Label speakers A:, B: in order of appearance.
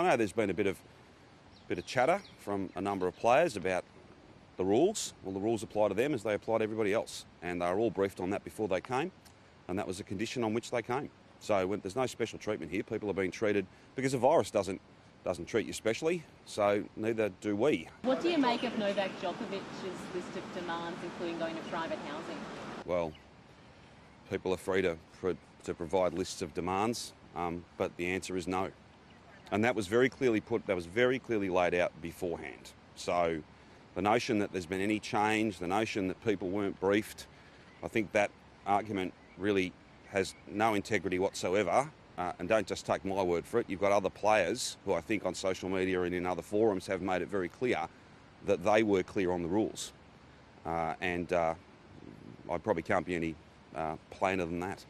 A: know there's been a bit of bit of chatter from a number of players about the rules. Well, the rules apply to them as they apply to everybody else, and they were all briefed on that before they came, and that was the condition on which they came. So when, there's no special treatment here. People are being treated because the virus doesn't doesn't treat you specially, so neither do we.
B: What do you make of Novak Djokovic's list of demands, including going to private housing?
A: Well, people are free to to provide lists of demands, um, but the answer is no. And that was very clearly put. That was very clearly laid out beforehand. So the notion that there's been any change, the notion that people weren't briefed, I think that argument really has no integrity whatsoever. Uh, and don't just take my word for it. You've got other players who I think on social media and in other forums have made it very clear that they were clear on the rules. Uh, and uh, I probably can't be any uh, plainer than that.